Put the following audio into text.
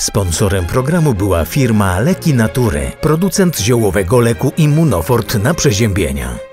Sponsorem programu była firma Leki Natury, producent ziołowego leku Immunofort na przeziębienia.